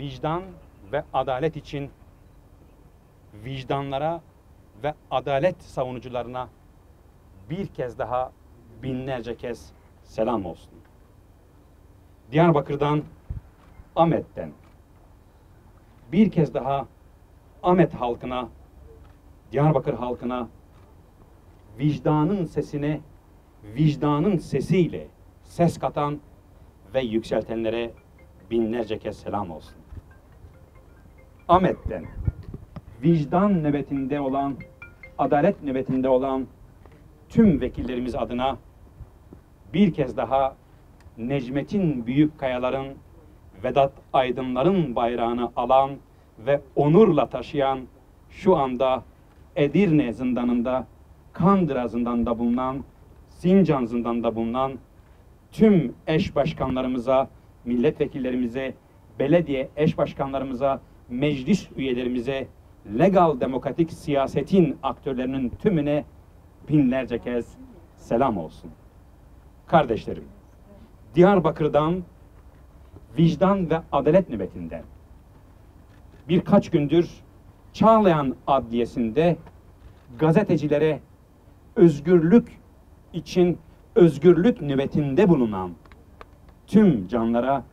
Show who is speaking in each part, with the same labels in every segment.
Speaker 1: vicdan ve adalet için vicdanlara ve adalet savunucularına bir kez daha binlerce kez selam olsun. Diyarbakır'dan, Ahmet'ten bir kez daha Ahmet halkına, Diyarbakır halkına vicdanın sesine, vicdanın sesiyle ses katan ve yükseltenlere binlerce kez selam olsun. Ahmet'ten vicdan nöbetinde olan, adalet nöbetinde olan tüm vekillerimiz adına bir kez daha Necmet'in büyük kayaların, Vedat Aydınların bayrağını alan ve onurla taşıyan şu anda Edirne zindanında, Kandıra zindanında bulunan, Sincan zindanında bulunan tüm eş başkanlarımıza, milletvekillerimize, belediye eş başkanlarımıza, meclis üyelerimize, legal demokratik siyasetin aktörlerinin tümüne binlerce kez selam olsun. Kardeşlerim, Diyarbakır'dan vicdan ve adalet nöbetinden birkaç gündür Çağlayan Adliyesi'nde gazetecilere özgürlük için özgürlük nöbetinde bulunan tüm canlara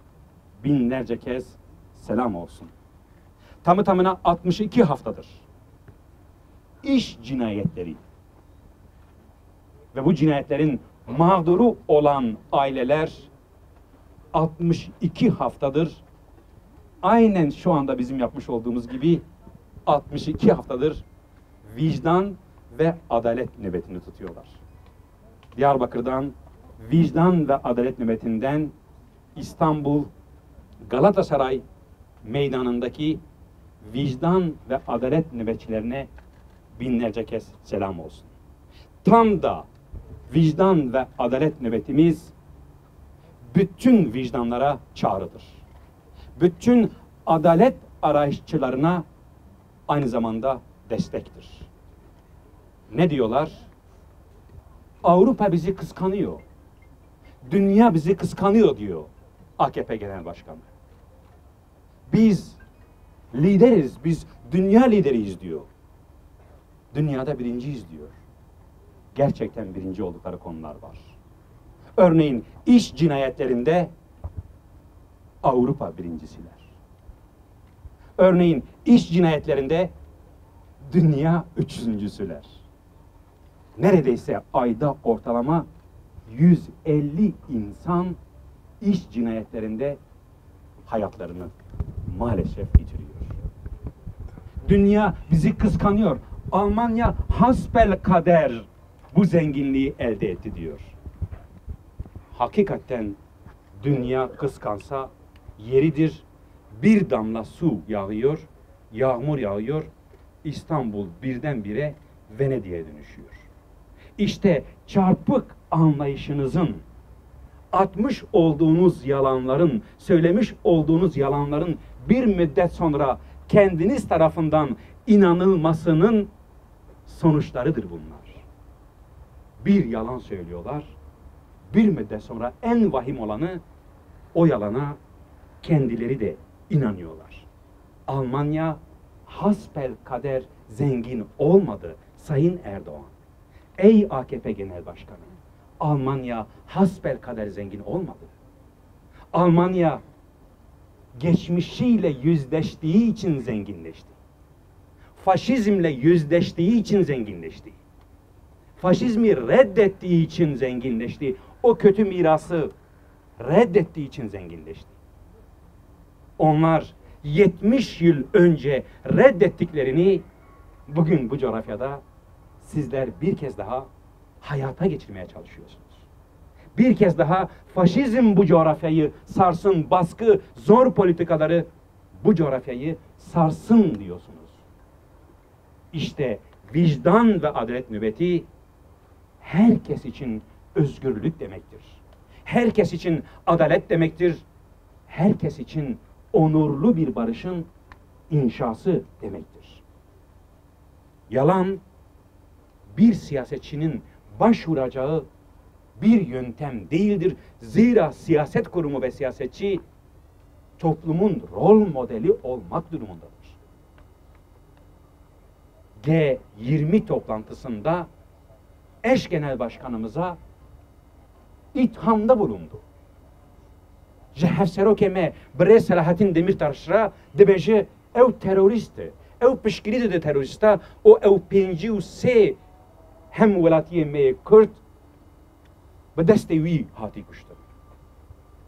Speaker 1: binlerce kez selam olsun. Tamı tamına 62 haftadır iş cinayetleri ve bu cinayetlerin mağduru olan aileler 62 haftadır aynen şu anda bizim yapmış olduğumuz gibi 62 haftadır vicdan ve adalet nöbetini tutuyorlar. Diyarbakır'dan vicdan ve adalet nöbetinden İstanbul Galatasaray meydanındaki vicdan ve adalet nöbetçilerine binlerce kez selam olsun. Tam da vicdan ve adalet nöbetimiz bütün vicdanlara çağrıdır. Bütün adalet arayışçılarına aynı zamanda destektir. Ne diyorlar? Avrupa bizi kıskanıyor. Dünya bizi kıskanıyor diyor AKP Genel Başkanı. Biz lideriz, biz dünya lideriyiz diyor. Dünyada birinciyiz diyor. Gerçekten birinci oldukları konular var. Örneğin iş cinayetlerinde Avrupa birincisiler. Örneğin iş cinayetlerinde dünya üçüncüsüler. Neredeyse ayda ortalama 150 insan iş cinayetlerinde hayatlarını maalesef yitiriyor. Dünya bizi kıskanıyor. Almanya hasbel kader bu zenginliği elde etti diyor. Hakikaten dünya kıskansa yeridir. Bir damla su yağıyor, yağmur yağıyor. İstanbul birdenbire Venedik'e dönüşüyor. İşte çarpık anlayışınızın atmış olduğunuz yalanların, söylemiş olduğunuz yalanların bir müddet sonra kendiniz tarafından inanılmasının sonuçlarıdır bunlar. Bir yalan söylüyorlar. Bir müddet sonra en vahim olanı o yalana kendileri de inanıyorlar. Almanya hasbel kader zengin olmadı Sayın Erdoğan. Ey AKP Genel Başkanı, Almanya hasbel kader zengin olmadı. Almanya geçmişiyle yüzleştiği için zenginleşti. Faşizmle yüzleştiği için zenginleşti. Faşizmi reddettiği için zenginleşti. O kötü mirası reddettiği için zenginleşti. Onlar 70 yıl önce reddettiklerini bugün bu coğrafyada sizler bir kez daha hayata geçirmeye çalışıyorsunuz. Bir kez daha faşizm bu coğrafyayı sarsın, baskı, zor politikaları bu coğrafyayı sarsın diyorsunuz. İşte vicdan ve adalet nöbeti herkes için özgürlük demektir. Herkes için adalet demektir. Herkes için onurlu bir barışın inşası demektir. Yalan bir siyasetçinin başvuracağı bir yöntem değildir. Zira siyaset kurumu ve siyasetçi toplumun rol modeli olmak durumundadır. G20 toplantısında eş genel başkanımıza ithamda bulundu. Ji hevsero me bre Selahattin Demirtaş'a dibêje ew terörist e. ew piştgirî de terörista o ew pêncî û sê hem welatiyê me Kürt bi destê wî hatî kuştin.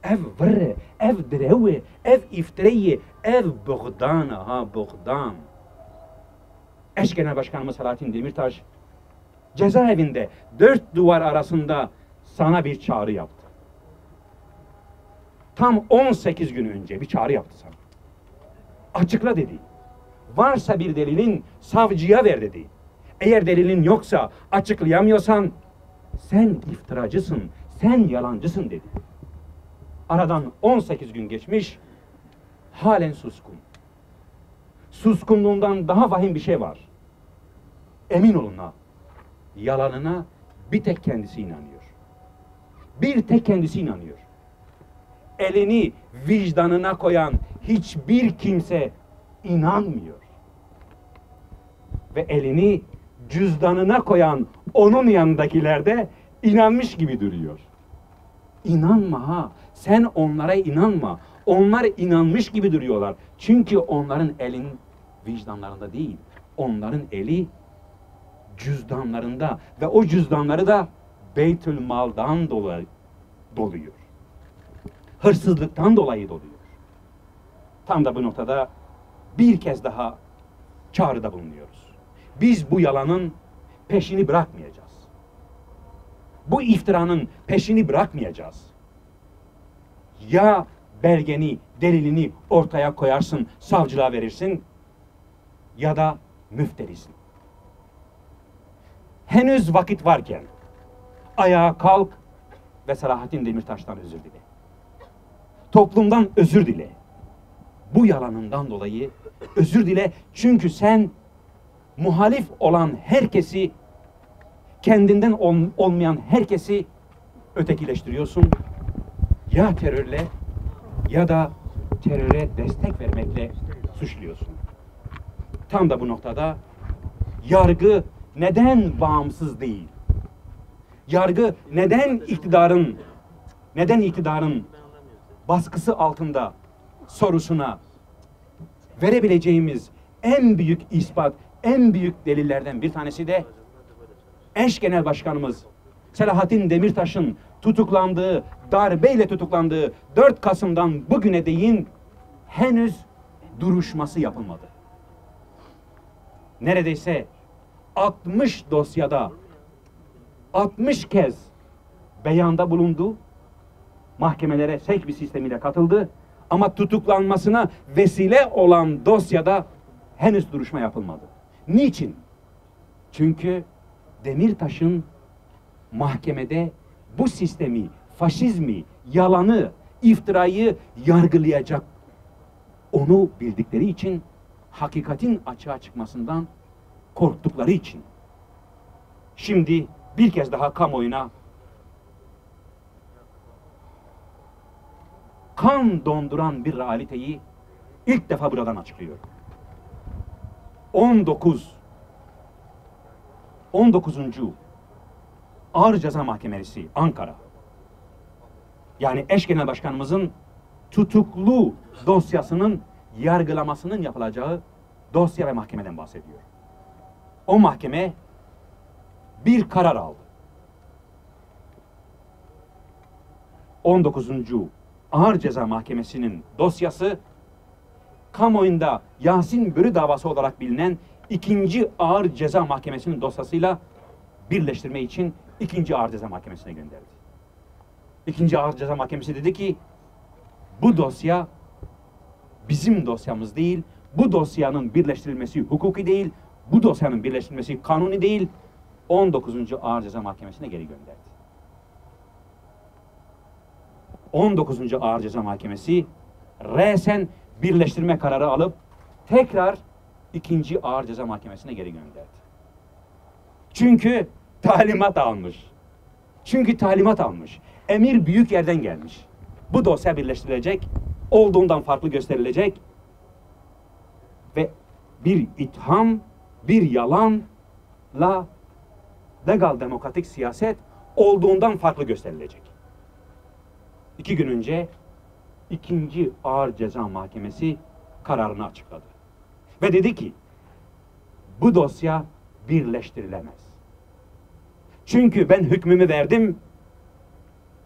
Speaker 1: Ev vir e, ev direw e, ev îftireyê, ev buğdan e, ha buğdan. Eş Genel Başkanımız Selahattin Demirtaş cezaevinde dört duvar arasında sana bir çağrı yaptı. Tam 18 gün önce bir çağrı yaptı sana. Açıkla dedi. Varsa bir delilin savcıya ver dedi. Eğer delilin yoksa açıklayamıyorsan sen iftiracısın, sen yalancısın dedi. Aradan 18 gün geçmiş, halen suskun. Suskunluğundan daha vahim bir şey var. Emin olun ha, yalanına bir tek kendisi inanıyor. Bir tek kendisi inanıyor. Elini vicdanına koyan hiçbir kimse inanmıyor. Ve elini cüzdanına koyan onun yanındakiler de inanmış gibi duruyor. İnanma ha. Sen onlara inanma. Onlar inanmış gibi duruyorlar. Çünkü onların elin vicdanlarında değil. Onların eli cüzdanlarında ve o cüzdanları da Beytül Mal'dan dolayı doluyor. Hırsızlıktan dolayı doluyor. Tam da bu noktada bir kez daha çağrıda bulunuyoruz. Biz bu yalanın peşini bırakmayacağız. Bu iftiranın peşini bırakmayacağız. Ya belgeni, delilini ortaya koyarsın, savcılığa verirsin ya da müfterisin. Henüz vakit varken ayağa kalk ve Selahattin Demirtaş'tan özür dile. Toplumdan özür dile. Bu yalanından dolayı özür dile çünkü sen muhalif olan herkesi kendinden ol, olmayan herkesi ötekileştiriyorsun. Ya terörle ya da teröre destek vermekle suçluyorsun. Tam da bu noktada yargı neden bağımsız değil? Yargı neden iktidarın neden iktidarın baskısı altında sorusuna verebileceğimiz en büyük ispat, en büyük delillerden bir tanesi de eş genel başkanımız Selahattin Demirtaş'ın tutuklandığı, darbeyle tutuklandığı 4 Kasım'dan bugüne değin henüz duruşması yapılmadı. Neredeyse 60 dosyada 60 kez beyanda bulundu. Mahkemelere sevk bir sistemiyle katıldı. Ama tutuklanmasına vesile olan dosyada henüz duruşma yapılmadı. Niçin? Çünkü Demirtaş'ın mahkemede bu sistemi, faşizmi, yalanı, iftirayı yargılayacak onu bildikleri için hakikatin açığa çıkmasından korktukları için şimdi bir kez daha kamuoyuna kan donduran bir realiteyi ilk defa buradan açıklıyor. 19 19. Ağır Ceza Mahkemesi Ankara. Yani eş genel başkanımızın tutuklu dosyasının yargılamasının yapılacağı dosya ve mahkemeden bahsediyor. O mahkeme bir karar aldı. 19. Ağır Ceza Mahkemesi'nin dosyası kamuoyunda Yasin Börü davası olarak bilinen ikinci Ağır Ceza Mahkemesi'nin dosyasıyla birleştirme için ikinci Ağır Ceza Mahkemesi'ne gönderdi. İkinci Ağır Ceza Mahkemesi dedi ki bu dosya bizim dosyamız değil, bu dosyanın birleştirilmesi hukuki değil, bu dosyanın birleştirilmesi kanuni değil, 19. Ağır Ceza Mahkemesi'ne geri gönderdi. 19. Ağır Ceza Mahkemesi resen birleştirme kararı alıp tekrar 2. Ağır Ceza Mahkemesi'ne geri gönderdi. Çünkü talimat almış. Çünkü talimat almış. Emir büyük yerden gelmiş. Bu dosya birleştirilecek olduğundan farklı gösterilecek ve bir itham, bir yalanla legal demokratik siyaset olduğundan farklı gösterilecek. İki gün önce ikinci ağır ceza mahkemesi kararını açıkladı. Ve dedi ki bu dosya birleştirilemez. Çünkü ben hükmümü verdim.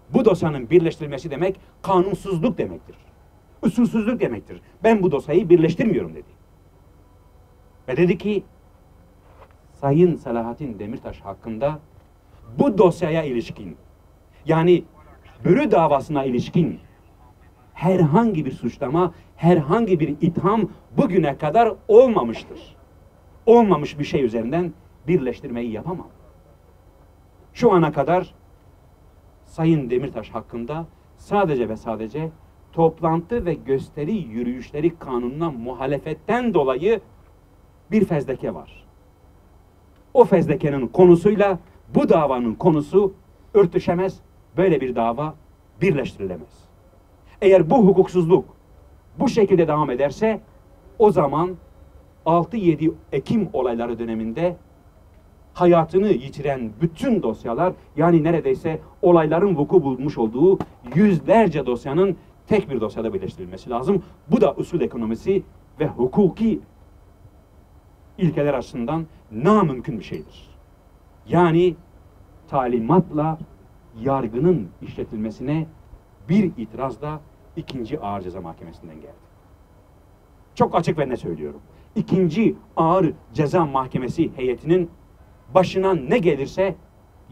Speaker 1: Bu dosyanın birleştirilmesi demek kanunsuzluk demektir. Usulsüzlük demektir. Ben bu dosyayı birleştirmiyorum dedi. Ve dedi ki Sayın Selahattin Demirtaş hakkında bu dosyaya ilişkin yani bürü davasına ilişkin herhangi bir suçlama, herhangi bir itham bugüne kadar olmamıştır. Olmamış bir şey üzerinden birleştirmeyi yapamam. Şu ana kadar Sayın Demirtaş hakkında sadece ve sadece toplantı ve gösteri yürüyüşleri kanununa muhalefetten dolayı bir fezleke var. O fezlekenin konusuyla bu davanın konusu örtüşemez. Böyle bir dava birleştirilemez. Eğer bu hukuksuzluk bu şekilde devam ederse o zaman 6-7 Ekim olayları döneminde hayatını yitiren bütün dosyalar yani neredeyse olayların vuku bulmuş olduğu yüzlerce dosyanın tek bir dosyada birleştirilmesi lazım. Bu da usul ekonomisi ve hukuki ilkeler açısından namümkün bir şeydir. Yani talimatla yargının işletilmesine bir itiraz da ikinci ağır ceza mahkemesinden geldi. Çok açık ve ne söylüyorum. İkinci ağır ceza mahkemesi heyetinin başına ne gelirse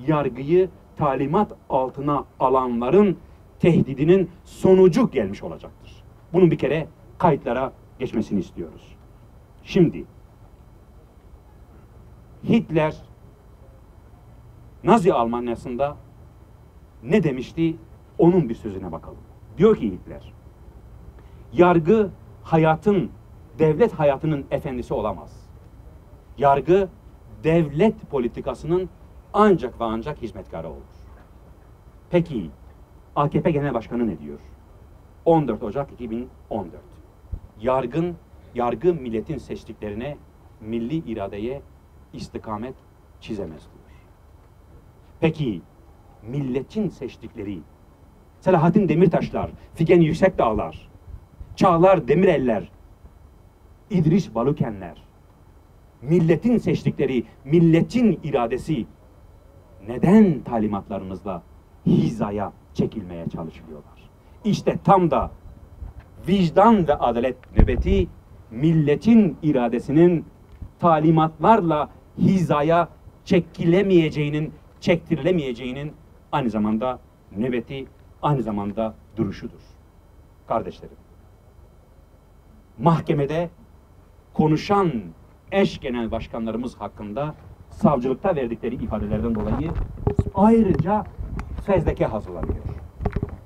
Speaker 1: yargıyı talimat altına alanların tehdidinin sonucu gelmiş olacaktır. Bunun bir kere kayıtlara geçmesini istiyoruz. Şimdi Hitler Nazi Almanyası'nda ne demişti? Onun bir sözüne bakalım. Diyor ki Hitler, yargı hayatın, devlet hayatının efendisi olamaz. Yargı devlet politikasının ancak ve ancak hizmetkarı olur. Peki AKP Genel Başkanı ne diyor? 14 Ocak 2014. Yargın, yargı milletin seçtiklerine, milli iradeye istikamet çizemez diyor. Peki milletin seçtikleri Selahattin Demirtaşlar, Figen Yüksekdağlar, Çağlar Demireller, İdris Balukenler, milletin seçtikleri, milletin iradesi neden talimatlarımızla hizaya çekilmeye çalışılıyorlar? İşte tam da vicdan ve adalet nöbeti milletin iradesinin talimatlarla hizaya çekilemeyeceğinin, çektirilemeyeceğinin aynı zamanda nöbeti, aynı zamanda duruşudur. Kardeşlerim, mahkemede konuşan eş genel başkanlarımız hakkında savcılıkta verdikleri ifadelerden dolayı ayrıca fezleke hazırlanıyor.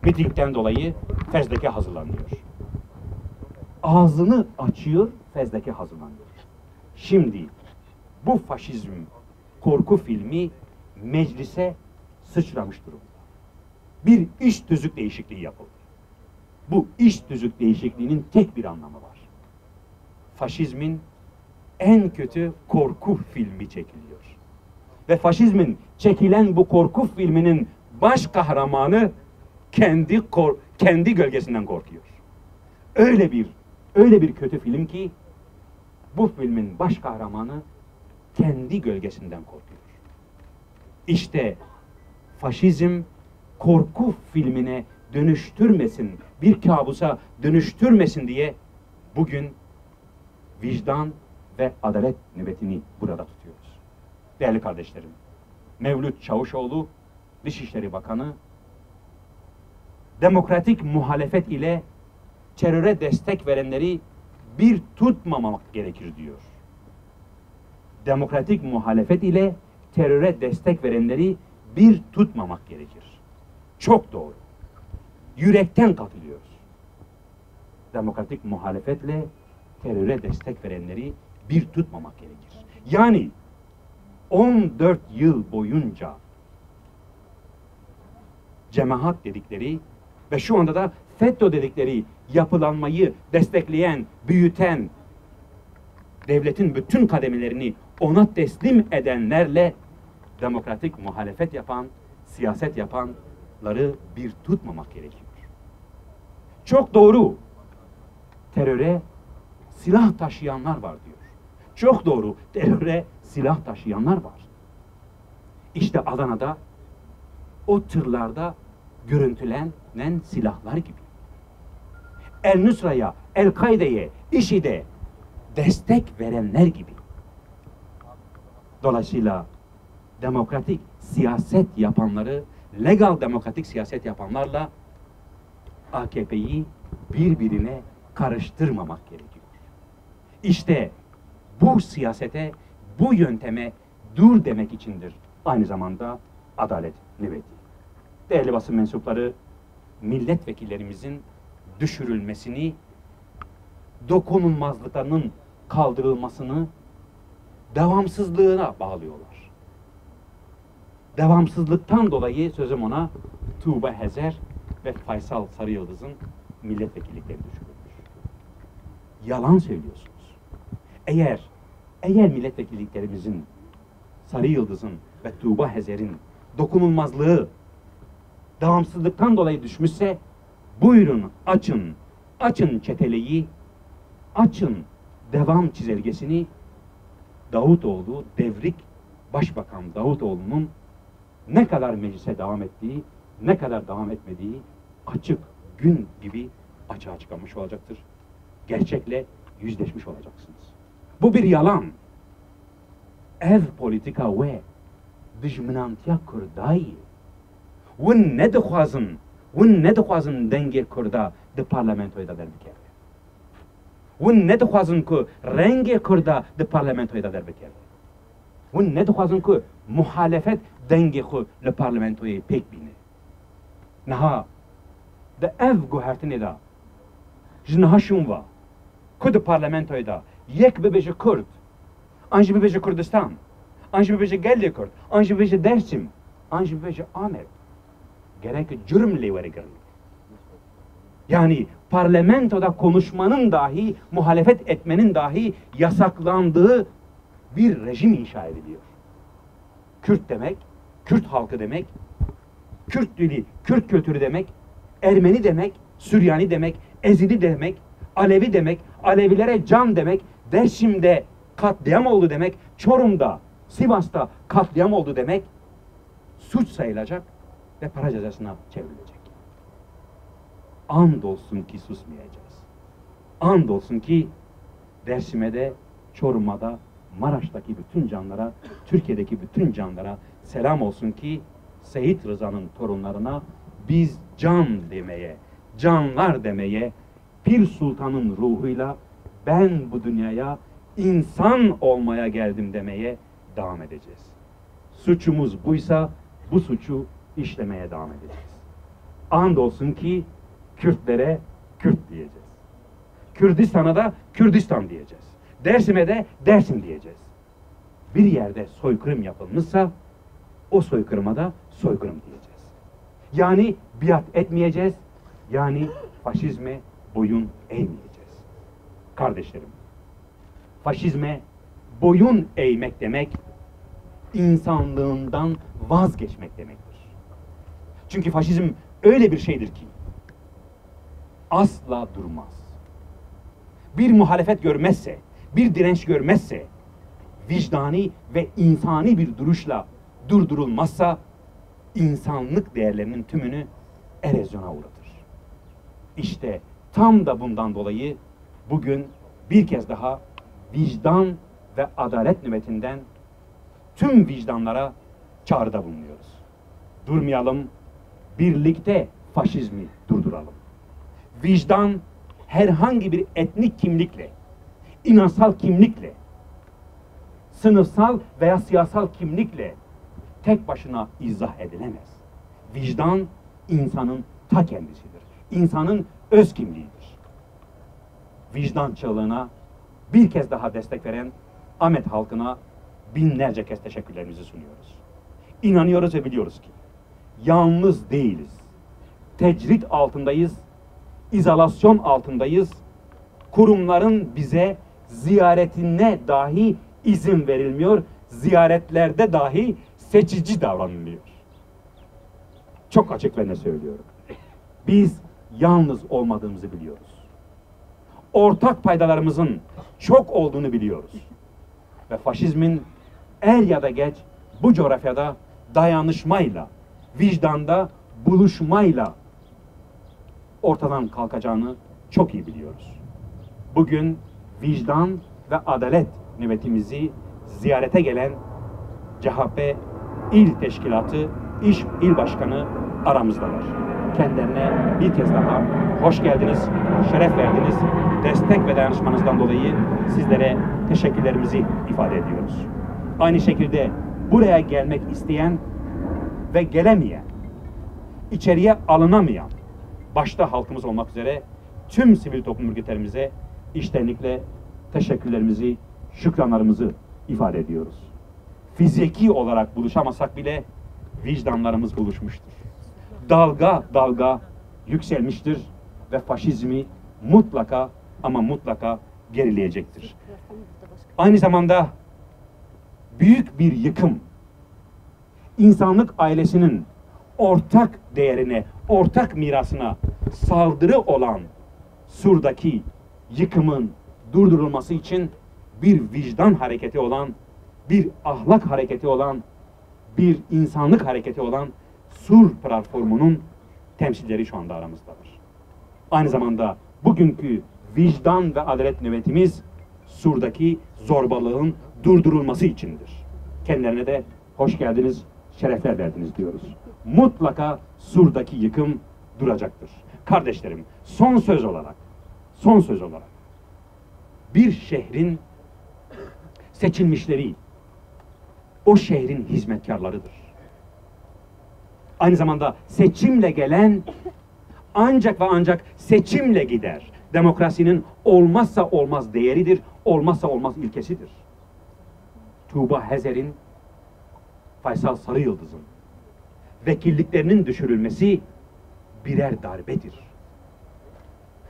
Speaker 1: Mitingden dolayı fezleke hazırlanıyor. Ağzını açıyor, fezleke hazırlanıyor. Şimdi bu faşizm korku filmi meclise sıçramış durumda. Bir iş tüzük değişikliği yapıldı. Bu iş tüzük değişikliğinin tek bir anlamı var. Faşizmin en kötü korku filmi çekiliyor. Ve faşizmin çekilen bu korku filminin baş kahramanı kendi kor kendi gölgesinden korkuyor. Öyle bir öyle bir kötü film ki bu filmin baş kahramanı kendi gölgesinden korkuyor. İşte faşizm korku filmine dönüştürmesin, bir kabusa dönüştürmesin diye bugün vicdan ve adalet nöbetini burada tutuyoruz. Değerli kardeşlerim, Mevlüt Çavuşoğlu, Dışişleri Bakanı, demokratik muhalefet ile teröre destek verenleri bir tutmamak gerekir diyor. Demokratik muhalefet ile teröre destek verenleri bir tutmamak gerekir. Çok doğru. Yürekten katılıyoruz. Demokratik muhalefetle teröre destek verenleri bir tutmamak gerekir. Yani 14 yıl boyunca cemaat dedikleri ve şu anda da FETÖ dedikleri yapılanmayı destekleyen, büyüten, devletin bütün kademelerini ona teslim edenlerle demokratik muhalefet yapan, siyaset yapanları bir tutmamak gerekiyor. Çok doğru. Teröre silah taşıyanlar var diyor. Çok doğru. Teröre silah taşıyanlar var. İşte Adana'da o tırlarda görüntülenen silahlar gibi. El Nusra'ya, El Kaide'ye, IŞİD'e destek verenler gibi. Dolayısıyla demokratik siyaset yapanları, legal demokratik siyaset yapanlarla AKP'yi birbirine karıştırmamak gerekiyor. İşte bu siyasete, bu yönteme dur demek içindir aynı zamanda adalet nöbeti. Değerli basın mensupları, milletvekillerimizin düşürülmesini, dokunulmazlıklarının kaldırılmasını devamsızlığına bağlıyorlar. Devamsızlıktan dolayı sözüm ona Tuğba Hezer ve Faysal Sarıyıldız'ın milletvekillikleri düşürülmüş. Yalan söylüyorsunuz. Eğer eğer milletvekilliklerimizin Sarı Yıldız'ın ve Tuğba Hezer'in dokunulmazlığı devamsızlıktan dolayı düşmüşse buyurun açın, açın çeteleyi, açın devam çizelgesini Davutoğlu, devrik Başbakan Davutoğlu'nun ne kadar meclise devam ettiği, ne kadar devam etmediği açık gün gibi açığa çıkarmış olacaktır. Gerçekle yüzleşmiş olacaksınız. Bu bir yalan. Ev politika ve dijminantiya Kurdayı. Win ne dixwazin, win ne dixwazin dengê Kurda di parlamentoya da derbikeve. Win ne dixwazin ku rengê Kurda di parlamentoya da derbikeve. Win ne dixwazin ku muhalefet dengê xwe li parlamentoyê pêk bîne. Niha di ev guhertinê da ji niha şûn va ku di parlamentoya da yek bibêje Kurd, an jî bibêje Kurdistan, an jî bibêje Kurd, an jî Dersim, an jî bibêje Amed. Gerek cürm lêwerigirin. Yani parlamentoda konuşmanın dahi, muhalefet etmenin dahi yasaklandığı bir rejim inşa ediliyor. Kürt demek, Kürt halkı demek, Kürt dili, Kürt kültürü demek, Ermeni demek, Süryani demek, Ezidi demek, Alevi demek, Alevilere can demek, Dersim'de katliam oldu demek, Çorum'da, Sivas'ta katliam oldu demek suç sayılacak ve para cezasına çevrilecek. And olsun ki susmayacağız. And olsun ki Dersim'e Çorum'a da, Maraş'taki bütün canlara, Türkiye'deki bütün canlara selam olsun ki Seyit Rıza'nın torunlarına biz can demeye, canlar demeye, Pir Sultan'ın ruhuyla ben bu dünyaya insan olmaya geldim demeye devam edeceğiz. Suçumuz buysa bu suçu işlemeye devam edeceğiz. Andolsun ki Kürtlere Kürt diyeceğiz. Kürdistan'a da Kürdistan diyeceğiz. Dersim'e de Dersim diyeceğiz. Bir yerde soykırım yapılmışsa o soykırıma da soykırım diyeceğiz. Yani biat etmeyeceğiz. Yani faşizme boyun eğmeyeceğiz. Kardeşlerim, faşizme boyun eğmek demek insanlığından vazgeçmek demektir. Çünkü faşizm öyle bir şeydir ki asla durmaz. Bir muhalefet görmezse, bir direnç görmezse, vicdani ve insani bir duruşla durdurulmazsa insanlık değerlerinin tümünü erozyona uğratır. İşte tam da bundan dolayı bugün bir kez daha vicdan ve adalet nöbetinden tüm vicdanlara çağrıda bulunuyoruz. Durmayalım, birlikte faşizmi durduralım. Vicdan herhangi bir etnik kimlikle, inansal kimlikle, sınıfsal veya siyasal kimlikle tek başına izah edilemez. Vicdan insanın ta kendisidir. İnsanın öz kimliğidir. Vicdan çığlığına bir kez daha destek veren Ahmet halkına binlerce kez teşekkürlerimizi sunuyoruz. İnanıyoruz ve biliyoruz ki yalnız değiliz. Tecrit altındayız. izolasyon altındayız. Kurumların bize ziyaretine dahi izin verilmiyor. Ziyaretlerde dahi seçici davranılıyor. Çok açık ve ne söylüyorum. Biz yalnız olmadığımızı biliyoruz. Ortak paydalarımızın çok olduğunu biliyoruz. Ve faşizmin er ya da geç bu coğrafyada dayanışmayla, vicdanda buluşmayla ortadan kalkacağını çok iyi biliyoruz. Bugün vicdan ve adalet nöbetimizi ziyarete gelen CHP İl Teşkilatı İş İl Başkanı aramızdalar. Kendilerine bir kez daha hoş geldiniz, şeref verdiniz. Destek ve dayanışmanızdan dolayı sizlere teşekkürlerimizi ifade ediyoruz. Aynı şekilde buraya gelmek isteyen ve gelemeyen, içeriye alınamayan, başta halkımız olmak üzere tüm sivil toplum örgütlerimize iştenlikle teşekkürlerimizi, şükranlarımızı ifade ediyoruz. Fiziki olarak buluşamasak bile vicdanlarımız buluşmuştur. Dalga dalga yükselmiştir ve faşizmi mutlaka ama mutlaka gerileyecektir. Aynı zamanda büyük bir yıkım insanlık ailesinin ortak değerine, ortak mirasına saldırı olan Sur'daki yıkımın durdurulması için bir vicdan hareketi olan, bir ahlak hareketi olan, bir insanlık hareketi olan Sur platformunun temsilcileri şu anda aramızdadır. Aynı zamanda bugünkü vicdan ve adalet nöbetimiz Sur'daki zorbalığın durdurulması içindir. Kendilerine de hoş geldiniz, şerefler verdiniz diyoruz. Mutlaka Sur'daki yıkım duracaktır. Kardeşlerim, son söz olarak, son söz olarak bir şehrin seçilmişleri o şehrin hizmetkarlarıdır. Aynı zamanda seçimle gelen ancak ve ancak seçimle gider. Demokrasinin olmazsa olmaz değeridir, olmazsa olmaz ilkesidir. Tuğba Hezer'in, Faysal Sarıyıldız'ın vekilliklerinin düşürülmesi birer darbedir.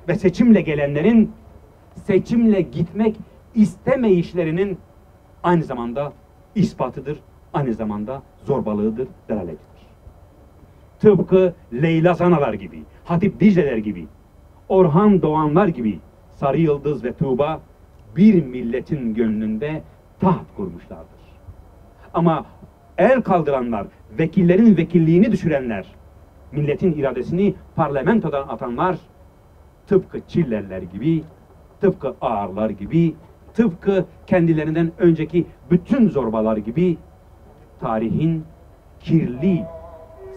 Speaker 1: Ve seçimle gelenlerin seçimle gitmek istemeyişlerinin aynı zamanda ispatıdır, aynı zamanda zorbalığıdır, delaletidir. Tıpkı Leyla Zanalar gibi, Hatip Dicleler gibi, Orhan Doğanlar gibi Sarı Yıldız ve Tuğba bir milletin gönlünde taht kurmuşlardır. Ama el kaldıranlar, vekillerin vekilliğini düşürenler, milletin iradesini parlamentodan atanlar tıpkı Çillerler gibi, tıpkı Ağarlar gibi, tıpkı kendilerinden önceki bütün zorbalar gibi tarihin kirli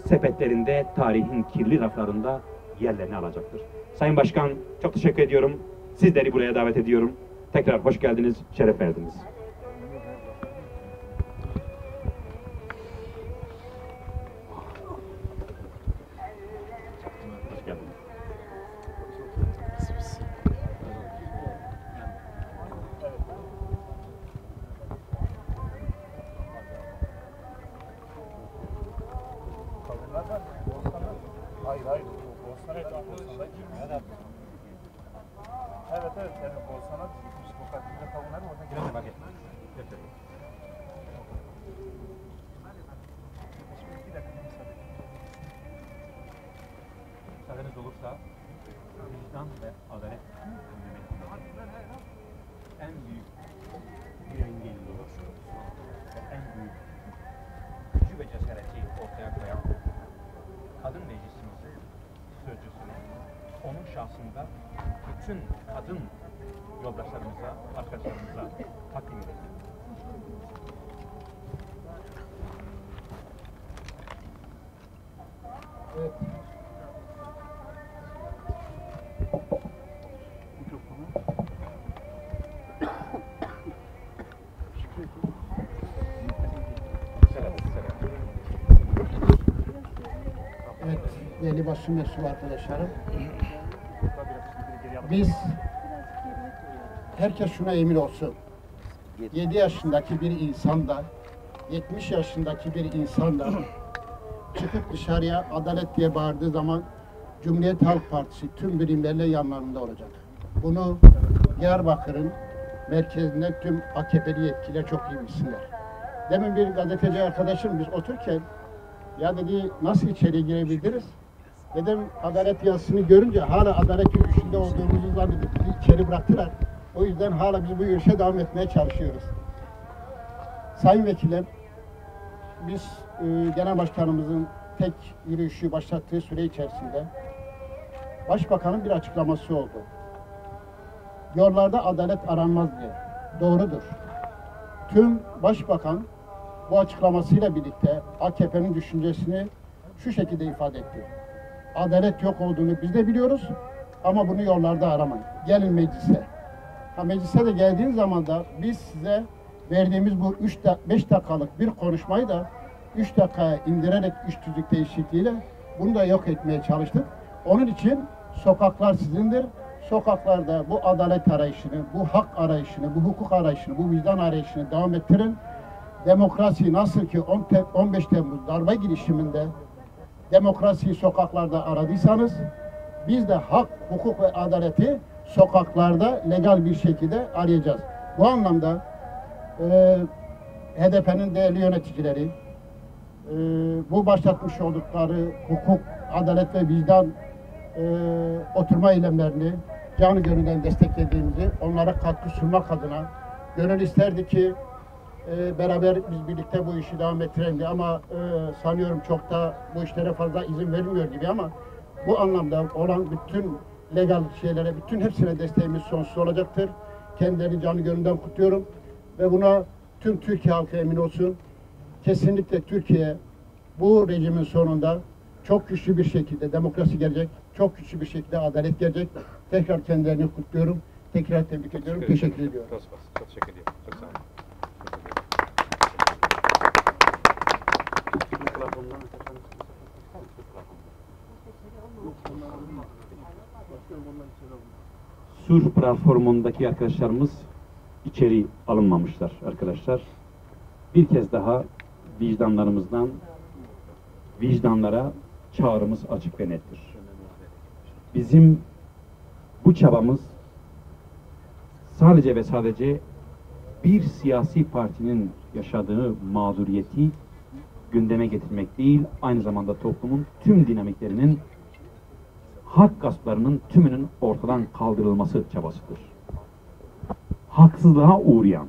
Speaker 1: sepetlerinde, tarihin kirli raflarında yerlerini alacaktır. Sayın Başkan çok teşekkür ediyorum. Sizleri buraya davet ediyorum. Tekrar hoş geldiniz, şeref verdiniz. Bütün kadın yoldaşlarımıza, arkadaşlarımıza takdim edelim. Selam.
Speaker 2: Evet, değerli basın mensubu arkadaşlarım. Biz herkes şuna emin olsun. 7 yaşındaki bir insan da 70 yaşındaki bir insan da çıkıp dışarıya adalet diye bağırdığı zaman Cumhuriyet Halk Partisi tüm birimlerle yanlarında olacak. Bunu Diyarbakır'ın merkezinde tüm AKP'li yetkililer çok iyi bilsinler. Demin bir gazeteci arkadaşım biz otururken ya dedi nasıl içeri girebiliriz? Dedim adalet yazısını görünce hala adalet yürüyüşünde olduğumuzu zannedip bizi içeri bıraktılar. O yüzden hala biz bu yürüyüşe devam etmeye çalışıyoruz. Sayın Vekiller, biz e, Genel Başkanımızın tek yürüyüşü başlattığı süre içerisinde Başbakanın bir açıklaması oldu. Yollarda adalet aranmaz diye. Doğrudur. Tüm Başbakan bu açıklamasıyla birlikte AKP'nin düşüncesini şu şekilde ifade etti. Adalet yok olduğunu biz de biliyoruz ama bunu yollarda aramayın. Gelin meclise. Ha, meclise de geldiğin zaman da biz size verdiğimiz bu 3 5 dakikalık bir konuşmayı da 3 dakikaya indirerek üç tüzük değişikliğiyle bunu da yok etmeye çalıştık. Onun için sokaklar sizindir. Sokaklarda bu adalet arayışını, bu hak arayışını, bu hukuk arayışını, bu vicdan arayışını devam ettirin. Demokrasi nasıl ki 10 Te- 15 Temmuz darbe girişiminde demokrasiyi sokaklarda aradıysanız biz de hak, hukuk ve adaleti sokaklarda legal bir şekilde arayacağız. Bu anlamda e, HDP'nin değerli yöneticileri, e, bu başlatmış oldukları hukuk, adalet ve vicdan e, oturma eylemlerini canı gönülden desteklediğimizi, onlara katkı sunmak adına gönül isterdi ki e, beraber biz birlikte bu işi devam ettirelim diye ama e, sanıyorum çok da bu işlere fazla izin verilmiyor gibi ama bu anlamda olan bütün legal şeylere, bütün hepsine desteğimiz sonsuz olacaktır. Kendilerini canı gönülden kutluyorum ve buna tüm Türkiye halkı emin olsun. Kesinlikle Türkiye bu rejimin sonunda çok güçlü bir şekilde demokrasi gelecek, çok güçlü bir şekilde adalet gelecek. Tekrar kendilerini kutluyorum. Tekrar tebrik ediyorum. Teşekkür ediyorum.
Speaker 3: Çok, çok teşekkür ediyorum. Çok sağ olun.
Speaker 1: Sur platformundaki arkadaşlarımız içeri alınmamışlar arkadaşlar. Bir kez daha vicdanlarımızdan vicdanlara çağrımız açık ve nettir. Bizim bu çabamız sadece ve sadece bir siyasi partinin yaşadığı mağduriyeti gündeme getirmek değil, aynı zamanda toplumun tüm dinamiklerinin hak gasplarının tümünün ortadan kaldırılması çabasıdır. Haksızlığa uğrayan,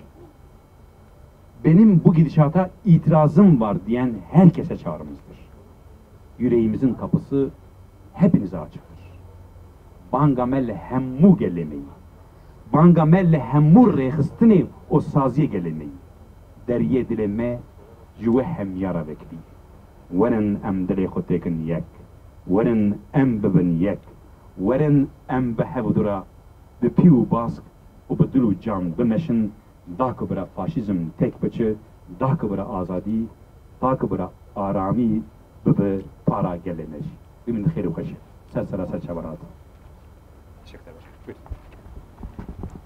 Speaker 1: benim bu gidişata itirazım var diyen herkese çağrımızdır. Yüreğimizin kapısı hepinize açıktır. Bangamelle hemmu gelemeyi, bangamelle hemmu rehistini o saziye gelemeyi, deriye dileme juve hem yara vekli. Veren em dili xutekin yek. Werin embeben yek, werin embehevdura, de piu bask, u bedulu can bemeşin, dakı faşizm tek beçi, dakı bıra azadi, dakı bıra arami, bıbı para geleneş. Bimin khairu kaşı. Sen sana sen
Speaker 3: çabaratı. Teşekkürler. Buyurun.